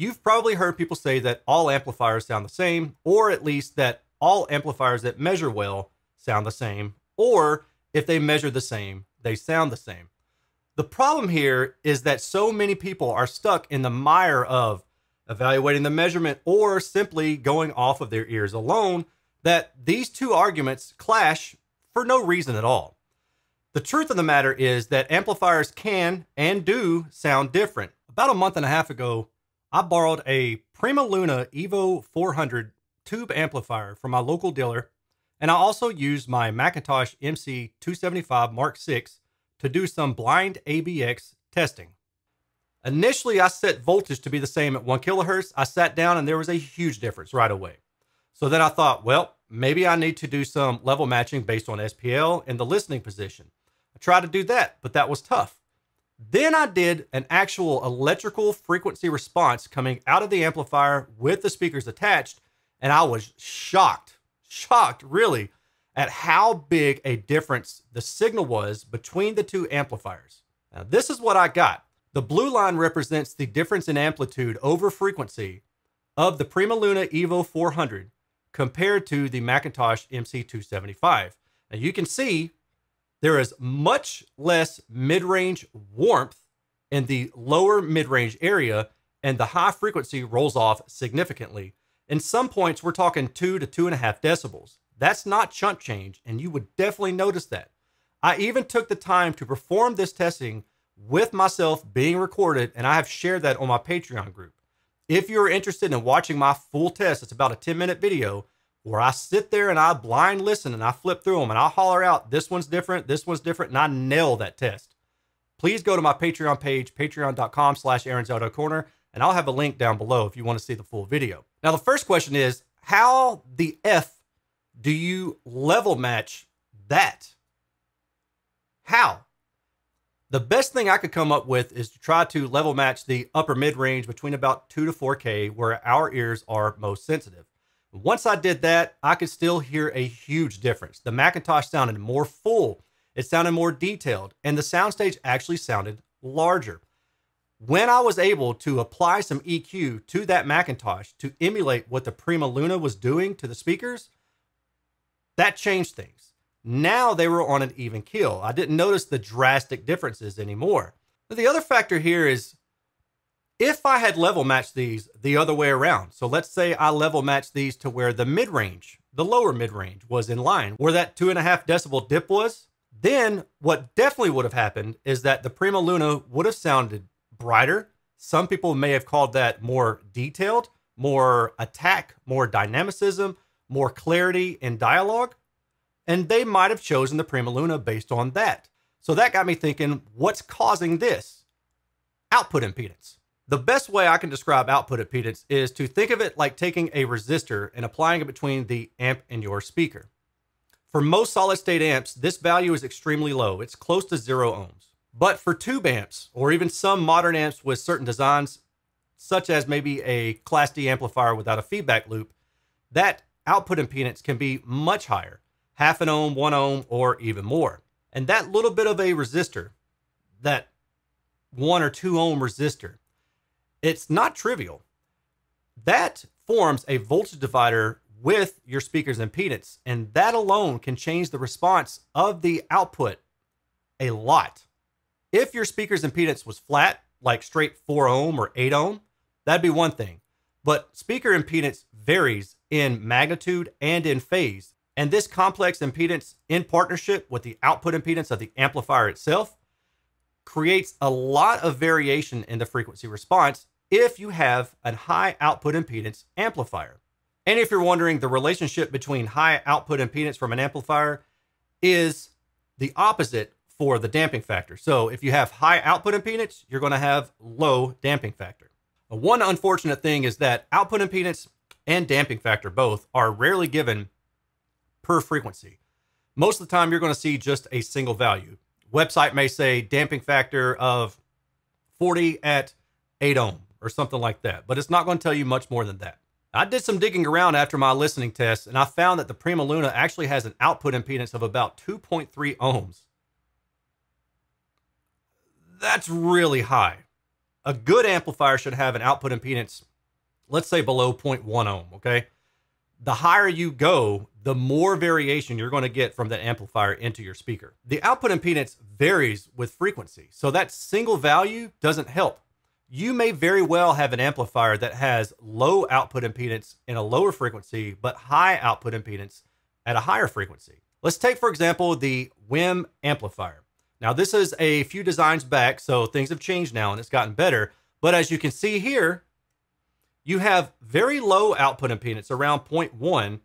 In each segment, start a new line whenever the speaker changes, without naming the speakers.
You've probably heard people say that all amplifiers sound the same, or at least that all amplifiers that measure well sound the same, or if they measure the same, they sound the same. The problem here is that so many people are stuck in the mire of evaluating the measurement or simply going off of their ears alone that these two arguments clash for no reason at all. The truth of the matter is that amplifiers can and do sound different. About a month and a half ago, I borrowed a Prima Luna Evo 400 tube amplifier from my local dealer, and I also used my McIntosh MC275 Mark VI to do some blind ABX testing. Initially, I set voltage to be the same at 1 kilohertz. I sat down and there was a huge difference right away. So then I thought, well, maybe I need to do some level matching based on SPL and the listening position. I tried to do that, but that was tough. Then I did an actual electrical frequency response coming out of the amplifier with the speakers attached, and I was shocked, shocked really, at how big a difference the signal was between the two amplifiers. Now, this is what I got. The blue line represents the difference in amplitude over frequency of the Prima Luna Evo 400 compared to the McIntosh MC275. Now you can see there is much less mid-range warmth in the lower mid-range area, and the high frequency rolls off significantly. In some points, we're talking two to two and a half decibels. That's not chunk change, and you would definitely notice that. I even took the time to perform this testing with myself being recorded, and I have shared that on my Patreon group. If you're interested in watching my full test, it's about a 10 minute video where I sit there and I blind listen and I flip through them and I holler out, this one's different, this one's different, and I nail that test. Please go to my Patreon page, patreon.com slash Corner, and I'll have a link down below if you want to see the full video. Now, the first question is, how the F do you level match that? How? The best thing I could come up with is to try to level match the upper mid range between about 2 to 4K where our ears are most sensitive. Once I did that, I could still hear a huge difference. The McIntosh sounded more full, it sounded more detailed, and the soundstage actually sounded larger. When I was able to apply some EQ to that McIntosh to emulate what the Prima Luna was doing to the speakers, that changed things. Now they were on an even keel. I didn't notice the drastic differences anymore. But the other factor here is if I had level matched these the other way around, so let's say I level matched these to where the mid range, the lower mid range, was in line, where that two and a half decibel dip was, then what definitely would have happened is that the Prima Luna would have sounded brighter. Some people may have called that more detailed, more attack, more dynamicism, more clarity in dialogue. And they might have chosen the Prima Luna based on that. So that got me thinking, what's causing this? Output impedance. The best way I can describe output impedance is to think of it like taking a resistor and applying it between the amp and your speaker. For most solid state amps, this value is extremely low. It's close to zero ohms. But for tube amps, or even some modern amps with certain designs, such as maybe a Class D amplifier without a feedback loop, that output impedance can be much higher, half an ohm, one ohm, or even more. And that little bit of a resistor, that one or two ohm resistor, it's not trivial. That forms a voltage divider with your speaker's impedance, and that alone can change the response of the output a lot. If your speaker's impedance was flat, like straight 4 ohm or 8 ohm, that'd be one thing. But speaker impedance varies in magnitude and in phase. And this complex impedance in partnership with the output impedance of the amplifier itself creates a lot of variation in the frequency response if you have a high output impedance amplifier. And if you're wondering, the relationship between high output impedance from an amplifier is the opposite for the damping factor. So if you have high output impedance, you're going to have low damping factor. One unfortunate thing is that output impedance and damping factor both are rarely given per frequency. Most of the time, you're going to see just a single value. Website may say damping factor of 40 at 8 ohm or something like that, but it's not going to tell you much more than that. I did some digging around after my listening test, and I found that the Prima Luna actually has an output impedance of about 2.3 ohms. That's really high. A good amplifier should have an output impedance let's say below 0.1 ohm, okay? The higher you go, the more variation you're going to get from that amplifier into your speaker. The output impedance varies with frequency, so that single value doesn't help. You may very well have an amplifier that has low output impedance in a lower frequency, but high output impedance at a higher frequency. Let's take, for example, the WiiM amplifier. Now, this is a few designs back, so things have changed now and it's gotten better. But as you can see here, you have very low output impedance around 0.1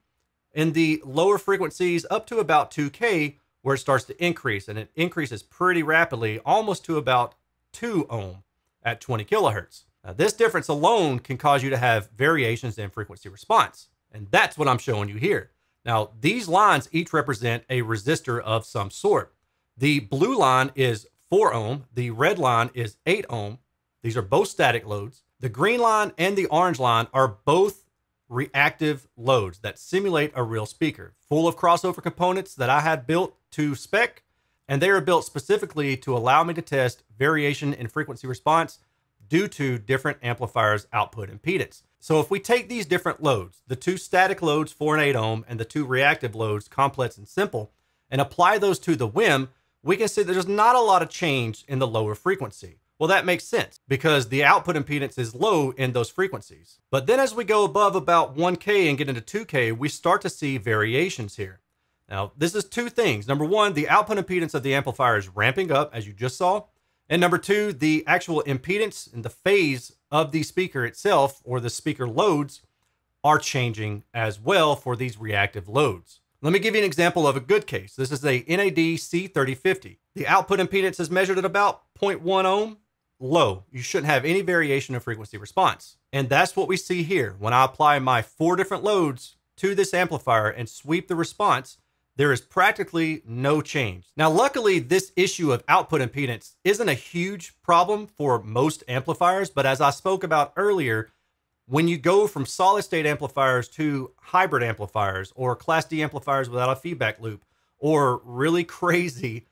in the lower frequencies up to about 2K where it starts to increase and it increases pretty rapidly almost to about 2 ohm at 20 kilohertz. Now, this difference alone can cause you to have variations in frequency response. And that's what I'm showing you here. Now, these lines each represent a resistor of some sort. The blue line is 4 ohm, the red line is 8 ohm. These are both static loads. The green line and the orange line are both reactive loads that simulate a real speaker, full of crossover components that I had built to spec, and they are built specifically to allow me to test variation in frequency response due to different amplifiers' output impedance. So if we take these different loads, the two static loads, 4 and 8 ohm, and the two reactive loads, complex and simple, and apply those to the WiiM, we can see there's not a lot of change in the lower frequency. Well, that makes sense because the output impedance is low in those frequencies. But then as we go above about 1K and get into 2K, we start to see variations here. Now, this is two things. Number one, the output impedance of the amplifier is ramping up, as you just saw. And number two, the actual impedance and the phase of the speaker itself or the speaker loads are changing as well for these reactive loads. Let me give you an example of a good case. This is a NAD C3050. The output impedance is measured at about 0.1 ohm low. You shouldn't have any variation in frequency response. And that's what we see here. When I apply my four different loads to this amplifier and sweep the response, there is practically no change. Now, luckily, this issue of output impedance isn't a huge problem for most amplifiers, but as I spoke about earlier, when you go from solid state amplifiers to hybrid amplifiers or class D amplifiers without a feedback loop or really crazy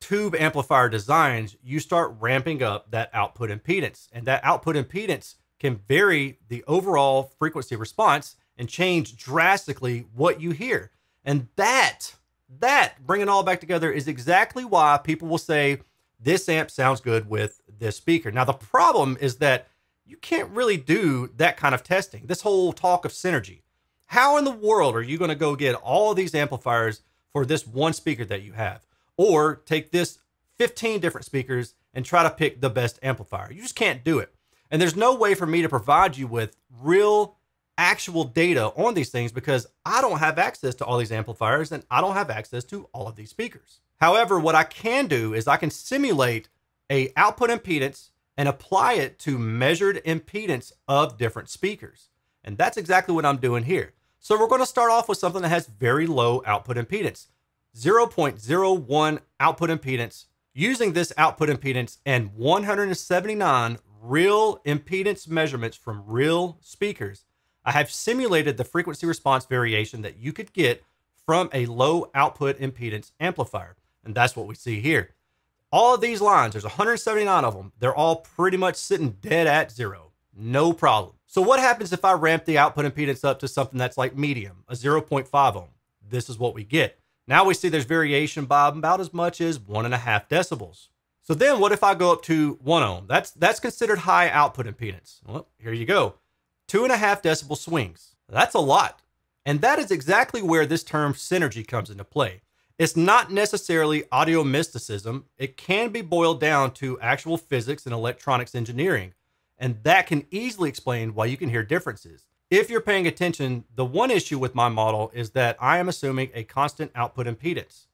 tube amplifier designs, you start ramping up that output impedance. And that output impedance can vary the overall frequency response and change drastically what you hear. And that, that, bring it all back together, is exactly why people will say this amp sounds good with this speaker. Now, the problem is that you can't really do that kind of testing. This whole talk of synergy. How in the world are you going to go get all of these amplifiers for this one speaker that you have? or take this 15 different speakers and try to pick the best amplifier. You just can't do it. And there's no way for me to provide you with real actual data on these things because I don't have access to all these amplifiers and I don't have access to all of these speakers. However, what I can do is I can simulate a output impedance and apply it to measured impedance of different speakers. And that's exactly what I'm doing here. So we're going to start off with something that has very low output impedance. 0.01 output impedance. Using this output impedance and 179 real impedance measurements from real speakers, I have simulated the frequency response variation that you could get from a low output impedance amplifier. And that's what we see here. All of these lines, there's 179 of them, they're all pretty much sitting dead at zero. No problem. So what happens if I ramp the output impedance up to something that's like medium, a 0.5 ohm? This is what we get. Now we see there's variation by about as much as one and a half decibels. So then what if I go up to one ohm? That's that's considered high output impedance. Well, here you go. Two and a half decibel swings. That's a lot. And that is exactly where this term synergy comes into play. It's not necessarily audio mysticism. It can be boiled down to actual physics and electronics engineering. And that can easily explain why you can hear differences if you're paying attention, the one issue with my model is that I am assuming a constant output impedance.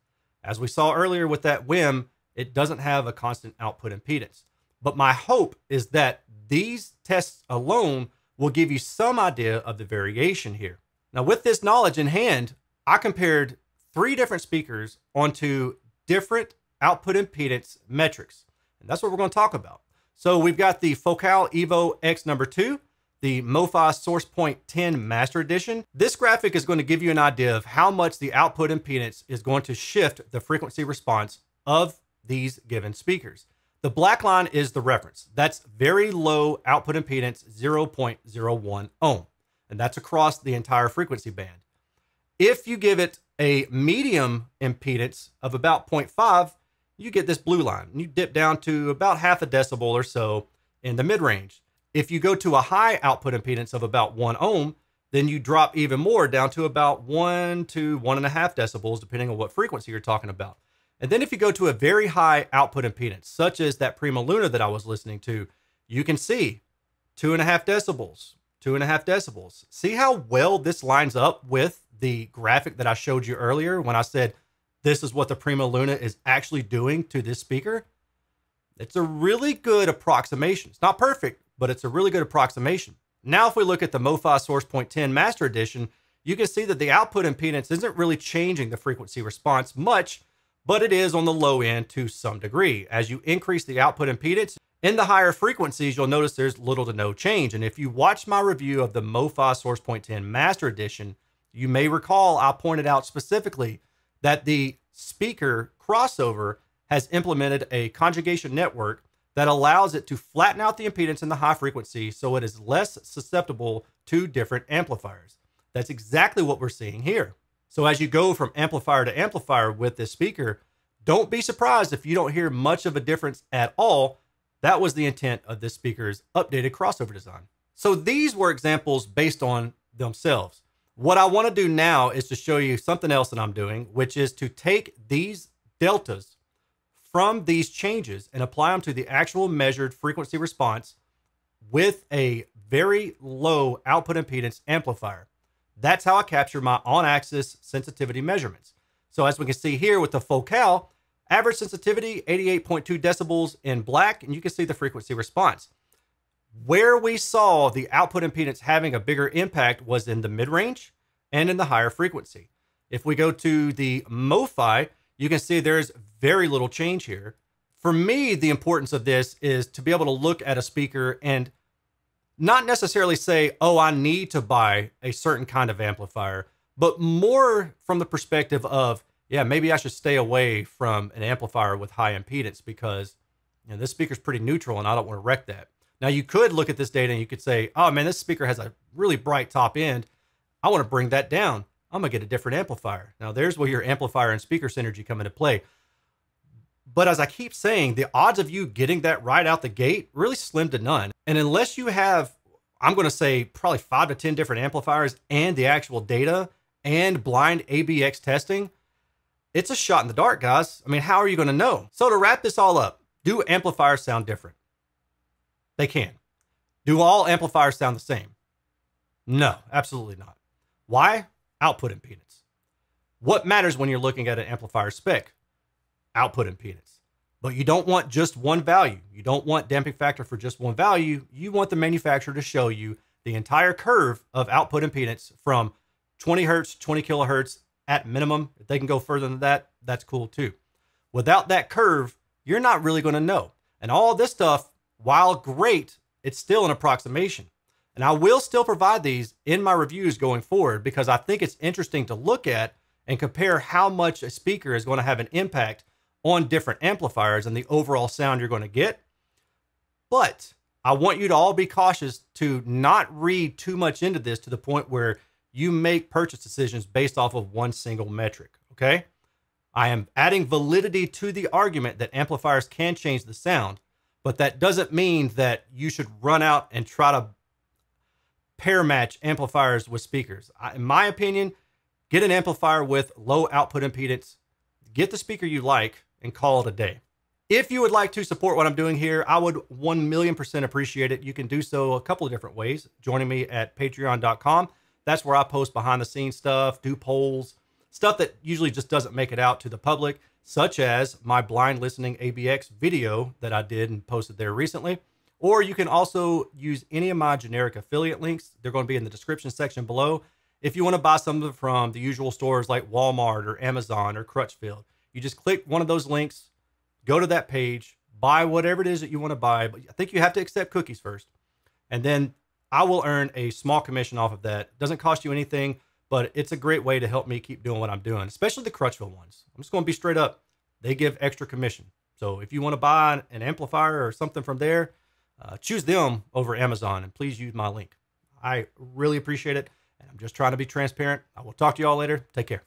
As we saw earlier with that WiiM, it doesn't have a constant output impedance. But my hope is that these tests alone will give you some idea of the variation here. Now, with this knowledge in hand, I compared three different speakers onto different output impedance metrics. And that's what we're going to talk about. So we've got the Focal Evo X number two, the MoFi SourcePoint 10 Master Edition. This graphic is going to give you an idea of how much the output impedance is going to shift the frequency response of these given speakers. The black line is the reference. That's very low output impedance, 0.01 ohm. And that's across the entire frequency band. If you give it a medium impedance of about 0.5, you get this blue line. You dip down to about half a decibel or so in the mid range. If you go to a high output impedance of about one ohm, then you drop even more down to about one to one and a half decibels, depending on what frequency you're talking about. And then if you go to a very high output impedance, such as that Prima Luna that I was listening to, you can see two and a half decibels, two and a half decibels. See how well this lines up with the graphic that I showed you earlier when I said this is what the Prima Luna is actually doing to this speaker? It's a really good approximation. It's not perfect, but it's a really good approximation. Now, if we look at the MoFi SourcePoint 10 Master Edition, you can see that the output impedance isn't really changing the frequency response much, but it is on the low end to some degree. As you increase the output impedance, in the higher frequencies, you'll notice there's little to no change. And if you watch my review of the MoFi SourcePoint 10 Master Edition, you may recall I pointed out specifically that the speaker crossover has implemented a conjugation network that allows it to flatten out the impedance in the high frequency so it is less susceptible to different amplifiers. That's exactly what we're seeing here. So as you go from amplifier to amplifier with this speaker, don't be surprised if you don't hear much of a difference at all. That was the intent of this speaker's updated crossover design. So these were examples based on themselves. What I want to do now is to show you something else that I'm doing, which is to take these deltas from these changes and apply them to the actual measured frequency response with a very low output impedance amplifier. That's how I capture my on-axis sensitivity measurements. So as we can see here with the Focal, average sensitivity 88.2 decibels in black, and you can see the frequency response. Where we saw the output impedance having a bigger impact was in the mid-range and in the higher frequency. If we go to the MoFi, you can see there's very little change here. For me, the importance of this is to be able to look at a speaker and not necessarily say, oh, I need to buy a certain kind of amplifier, but more from the perspective of, yeah, maybe I should stay away from an amplifier with high impedance because you know, this speaker's pretty neutral and I don't want to wreck that. Now, you could look at this data and you could say, oh man, this speaker has a really bright top end. I want to bring that down. I'm going to get a different amplifier. Now, there's where your amplifier and speaker synergy come into play. But as I keep saying, the odds of you getting that right out the gate really slim to none. And unless you have, I'm going to say probably five to 10 different amplifiers and the actual data and blind ABX testing, it's a shot in the dark, guys. I mean, how are you going to know? So to wrap this all up, do amplifiers sound different? They can. Do all amplifiers sound the same? No, absolutely not. Why? Output impedance. What matters when you're looking at an amplifier spec? Output impedance. But you don't want just one value. You don't want damping factor for just one value. You want the manufacturer to show you the entire curve of output impedance from 20 hertz, 20 kilohertz at minimum. If they can go further than that, that's cool too. Without that curve, you're not really going to know. And all this stuff, while great, it's still an approximation. And I will still provide these in my reviews going forward because I think it's interesting to look at and compare how much a speaker is going to have an impact on different amplifiers and the overall sound you're going to get. But I want you to all be cautious to not read too much into this to the point where you make purchase decisions based off of one single metric. Okay. I am adding validity to the argument that amplifiers can change the sound, but that doesn't mean that you should run out and try to pair match amplifiers with speakers. I, in my opinion, get an amplifier with low output impedance, get the speaker you like, and call it a day. If you would like to support what I'm doing here, I would 1 million percent appreciate it. You can do so a couple of different ways. Joining me at patreon.com. That's where I post behind the scenes stuff, do polls, stuff that usually just doesn't make it out to the public, such as my blind listening ABX video that I did and posted there recently. Or you can also use any of my generic affiliate links. They're going to be in the description section below. If you want to buy something from the usual stores like Walmart or Amazon or Crutchfield, you just click one of those links, go to that page, buy whatever it is that you want to buy. But I think you have to accept cookies first. And then I will earn a small commission off of that. It doesn't cost you anything, but it's a great way to help me keep doing what I'm doing, especially the Crutchfield ones. I'm just going to be straight up. They give extra commission. So if you want to buy an amplifier or something from there, uh, choose them over Amazon and please use my link. I really appreciate it. And I'm just trying to be transparent. I will talk to you all later. Take care.